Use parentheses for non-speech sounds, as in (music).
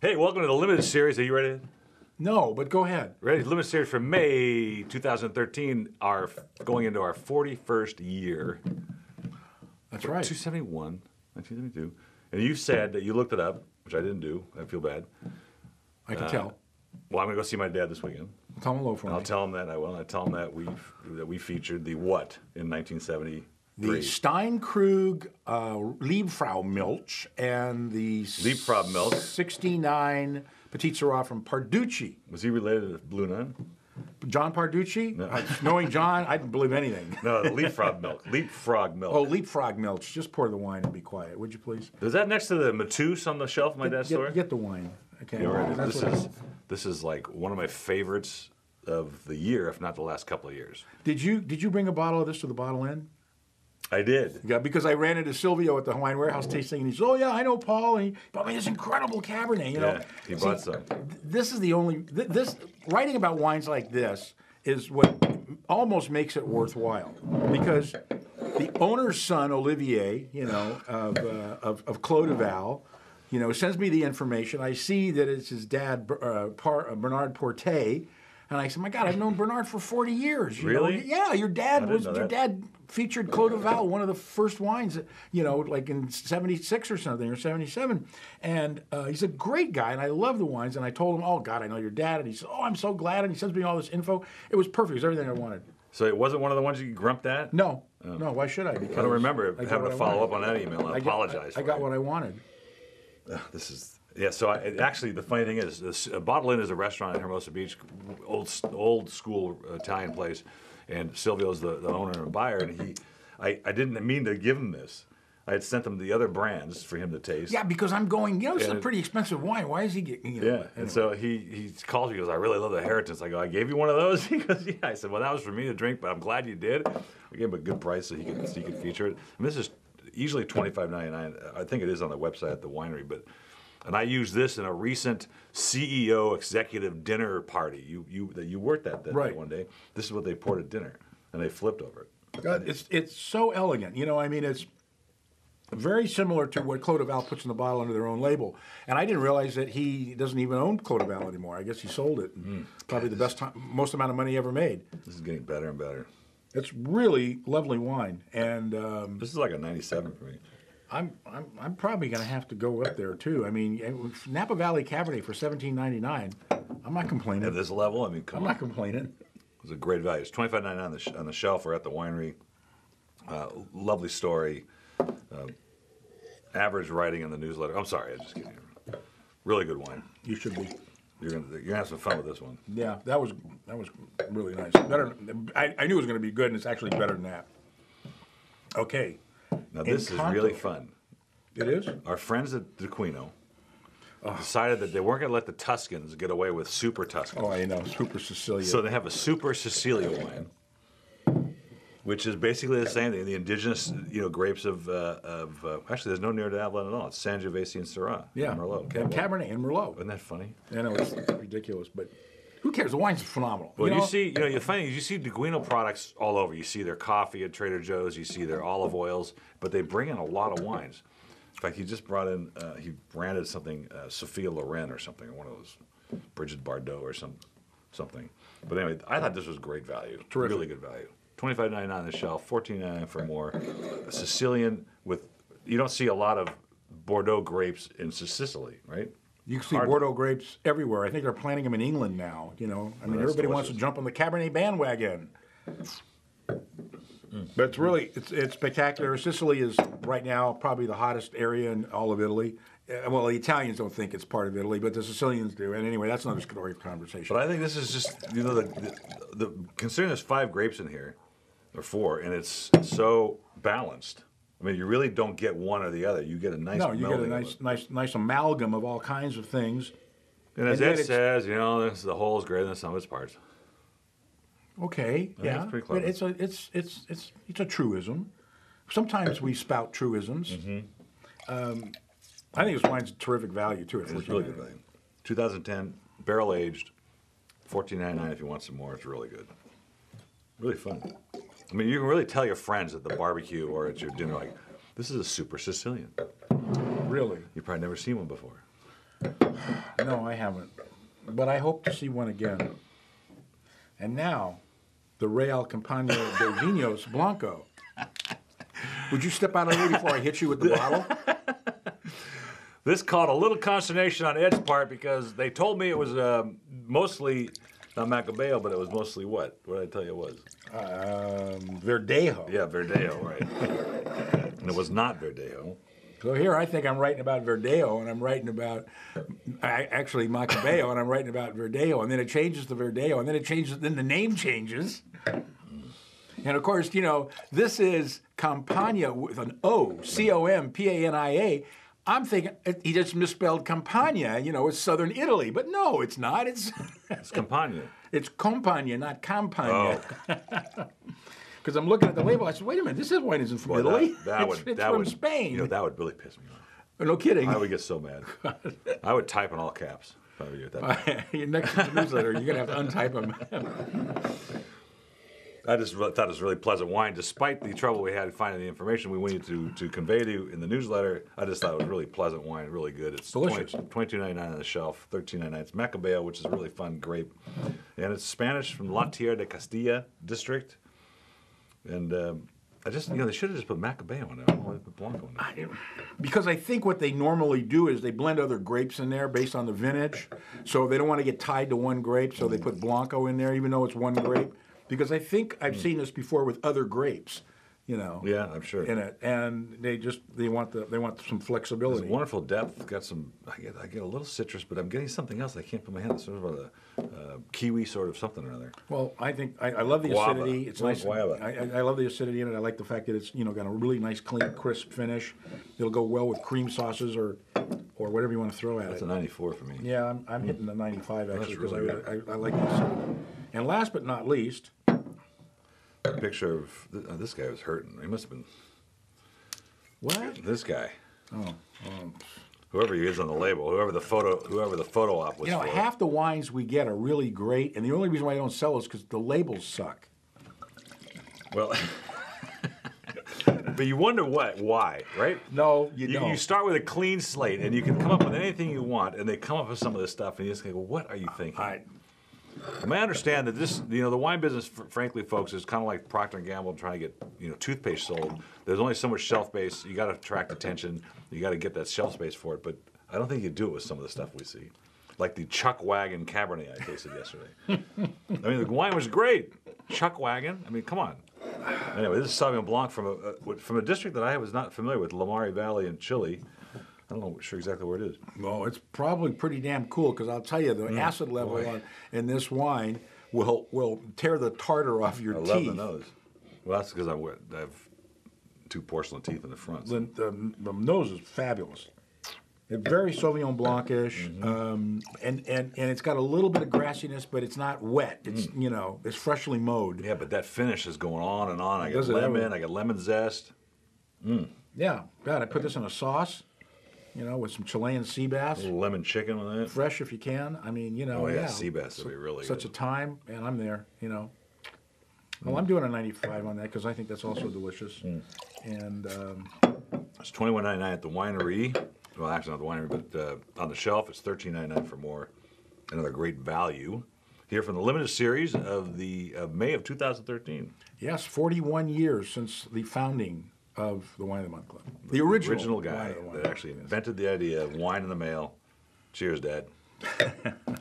Hey, welcome to the limited series. Are you ready? No, but go ahead. Ready? Limited series for May 2013. Our going into our 41st year. That's right. 271, 1972. And you said that you looked it up, which I didn't do. I feel bad. I can Uh, tell. Well, I'm gonna go see my dad this weekend. Tell him hello for I'll me. tell him that I will. I tell him that we that we featured the what in 1973. The Steinkrug uh, Liebfrau Milch and the Liebfrau Milch. 69 Petite Sirah from Parducci. Was he related to Blue Nun? John Parducci? Uh, knowing John, I didn't believe anything. No, the leapfrog milk. Leapfrog milk. Oh, Leapfrog Milch. Just pour the wine and be quiet, would you please? Is that next to the Mateus on the shelf in my dad's store? Get, get the wine. Okay. Yeah, right. This is this is like one of my favorites of the year, if not the last couple of years. Did you did you bring a bottle of this to the bottle inn? I did. Yeah, because I ran into Silvio at the Hawaiian Warehouse tasting, and he said, "Oh yeah, I know Paul, and he bought me this incredible Cabernet." You know, Yeah, he bought some. This is the only th- this writing about wines like this is what almost makes it worthwhile because the owner's son Olivier, you know, of uh, of, of Val, you know, sends me the information. I see that it's his dad, uh, Par, uh, Bernard Portet. And I said, "My God, I've known Bernard for 40 years." you know. Really? Yeah, your dad was your that. dad featured Clos du Val, one of the first wines, you know, like in '76 or something or '77. And uh, he's a great guy, and I love the wines. And I told him, "Oh God, I know your dad." And he said, "Oh, I'm so glad." And he sends me all this info. It was perfect. It was everything I wanted. So it wasn't one of the ones you grumped at? No, no. Why should I? Because Oh. I don't remember I having to follow up on that email. I I apologize. I, I got what I wanted. This is yeah. So I, actually, the funny thing is, this, uh, Bottle Inn is a restaurant in Hermosa Beach, old old school Italian place, and Silvio's the, the owner and buyer. And he, I, I didn't mean to give him this. I had sent him the other brands for him to taste. Yeah, because I'm going. You know, it's a pretty expensive wine. Why is he getting? You know, Yeah, anyway. and so he he calls me. He goes, "I really love the Heritage." I go, "I gave you one of those." (laughs) He goes, "Yeah." I said, "Well, that was for me to drink, but I'm glad you did." We gave him a good price so he could so he could feature it. And this is easily twenty five ninety nine. I think it is on the website at the winery, but and I used this in a recent CEO executive dinner party. You you that you worked at that Right. one day. This is what they poured at dinner, and they flipped over it. God, it's it's so elegant. You know, I mean, it's very similar to what Clos du Val puts in the bottle under their own label. And I didn't realize that he doesn't even own Clos du Val anymore. I guess he sold it. Probably the best time, most amount of money he ever made. This is getting better and better. It's really lovely wine, and um, This is like a ninety seven for me. I'm, I'm I'm probably going to have to go up there too. I mean, Napa Valley Cabernet for seventeen ninety nine. I'm not complaining. At this level, I mean, come I'm on. not complaining. It's a great value. It's twenty five ninety nine on the sh- on the shelf or at the winery. Uh, lovely story. Uh, average writing in the newsletter. I'm sorry, I'm just kidding. Really good wine. You should be. You're gonna you're gonna have some fun with this one. Yeah, that was that was really nice. Better. I, I knew it was going to be good, and it's actually better than that. Okay, Now this is really fun. it is. Our friends at Dequino decided that they weren't gonna let the Tuscans get away with super Tuscans. Oh, I know, super Sicilian. So they have a super Sicilia wine, which is basically the same thing. The indigenous, you know, grapes of uh, of uh, actually there's no Nero d'Avola at all. It's Sangiovese and Syrah. yeah, and Merlot. And Cabernet and Merlot. Isn't that funny? I know it's ridiculous, but who cares? The wine's phenomenal. Well, you, know? see, you know, the funny is you see Deguino products all over. You see their coffee at Trader Joe's. You see their olive oils, but they bring in a lot of wines. In fact, he just brought in. Uh, he branded something uh, Sophia Loren or something, or one of those Bridget Bardot or some something. But anyway, I thought this was great value. Terrific. Really good value. Twenty five ninety nine on the shelf, fourteen ninety nine for more. A Sicilian with you don't see a lot of Bordeaux grapes in Sicily, right? You can see Hard- Bordeaux grapes everywhere. I think they're planting them in England now. You know, I mean, everybody wants to jump on the Cabernet bandwagon. But it's really it's it's spectacular. Sicily is right now probably the hottest area in all of Italy. Uh, Well, the Italians don't think it's part of Italy, but the Sicilians do. And anyway, that's another story of conversation. But I think this is just you know the, the, the considering there's five grapes in here, or four, and it's so balanced. I mean, you really don't get one or the other. You get a nice. no, you get a nice, nice, nice amalgam of all kinds of things. And as and yet Ed says, you know, this, the whole is greater than the sum of its parts. Okay, Yeah, yeah, but it's a it's it's it's it's a truism. Sometimes we spout truisms. Mm-hmm. Um, I think this wine's a terrific value too. It's really good value. 2010, barrel aged, 14.99 if you want some more. It's really good. Really fun. I mean, you can really tell your friends at the barbecue or at your dinner, like, this is a super Sicilian. Really, You've probably never seen one before. No, I haven't. But I hope to see one again. And now, the Real Campana de Vinos Blanco. Would you step out of the way before I hit you with the bottle? (laughs) This caused a little consternation on Ed's part because they told me it was um, mostly not Macabeo, but it was mostly what? What did I tell you it was? Um, Verdejo. Yeah, Verdejo, right? (laughs) and it was not Verdejo. So here I think I'm writing about Verdejo and I'm writing about I, actually Macabeo and I'm writing about Verdejo and then it changes to Verdejo and then it changes then the name changes. And of course, you know, this is Campania with an O, C O M P A N I A. I'm thinking he just misspelled Campania, you know, it's southern Italy, but no, it's not. It's (laughs) It's Campania. it's Campania, not Campania. Oh, (laughs) Because I'm looking at the label, I said, wait a minute, this is wine isn't from boy, Italy. that, that it's would it's that from would Spain. You know, that would really piss me off. no kidding. I would get so mad. I would type in all caps if I were you at that. Your (laughs) next newsletter, you're gonna have to untype them. I just thought it was really pleasant wine, despite the trouble we had finding the information we wanted to, to convey to you in the newsletter. I just thought it was really pleasant wine, really good. It's Delicious. 20, 22.99 on the shelf, 13.99. It's Macabeo, which is a really fun grape, and it's Spanish from La Tierra de Castilla district. And um, I just, you know, they should have just put Macabeo in there. I don't know why they put Blanco in there. because I think what they normally do is they blend other grapes in there based on the vintage. So they don't want to get tied to one grape, so they put Blanco in there, even though it's one grape. Because I think I've seen this before with other grapes, you know. Yeah, I'm sure. In it, and they just they want the they want some It's flexibility. wonderful depth. Got some. I get. I get a little citrus, but I'm getting something else. I can't put my hand. Sort of a uh, kiwi, sort of something or other. Well, I think I, I love the Guava. acidity. It's nice. guava. I, I- love the acidity in it. I like the fact that it's you know got a really nice, clean, crisp finish. It'll go well with cream sauces or or whatever you want to throw at That's it. That's a 94 for me. Yeah, I'm, I'm hitting the 95 actually because really I, I, I like the acidity. And last but not least, A picture of uh, this guy was hurting. He must have been what? this guy. Oh, Whoever he is on the label, whoever the photo, whoever the photo op was You know, for. half the wines we get are really great, and the only reason why I don't sell is because the labels suck. Well, (laughs) but you wonder what, why, right? No, you, You, don't. you start with a clean slate, and you can come up with anything you want, and they come up with some of this stuff, and you just go, "What are you thinking?" I, I mean, I understand that this, you know, the wine business, frankly, folks, is kind of like Procter and Gamble trying to get, you know, toothpaste sold. There's only so much shelf space. You got to attract attention. You got to get that shelf space for it. But I don't think you do it with some of the stuff we see, like the Chuck Wagon Cabernet I tasted yesterday. (laughs) I mean, the wine was great. Chuck Wagon. I mean, come on. Anyway, this is Sauvignon Blanc from a, uh, a from a district that I was not familiar with, Limari Valley in Chile. I don't know sure exactly where it is. well, it's probably pretty damn cool because I'll tell you, the Mm, acid level on, in this wine will will tear the tartar off your I teeth. I love the nose. Well, that's because I, I have two porcelain teeth in the front. so- The, the, the nose is fabulous. It's very Sauvignon Blanc-ish, Mm-hmm. um, and, and, and it's got a little bit of grassiness, but it's not wet. It's Mm. you know it's freshly mowed. Yeah, but that finish is going on and on. I got Does lemon? I got lemon zest. Yeah, God, I put this in a sauce, you know, with some Chilean sea bass, A lemon chicken with it. fresh if you can. I mean, you know, Oh, yeah, yeah, sea bass would be really such good. a time, and I'm there. You know, well, I'm doing a 95 on that because I think that's also delicious, Mm. and um, It's twenty one ninety nine at the winery. Well, actually not the winery, but uh, on the shelf it's thirteen ninety nine for more. Another great value. Here from the limited series of the of May of 2013. yes, 41 years since the founding of the Wine of the Month Club, the original, Original guy of the Month that actually invented the idea of wine in the mail. Cheers, Dad. (laughs)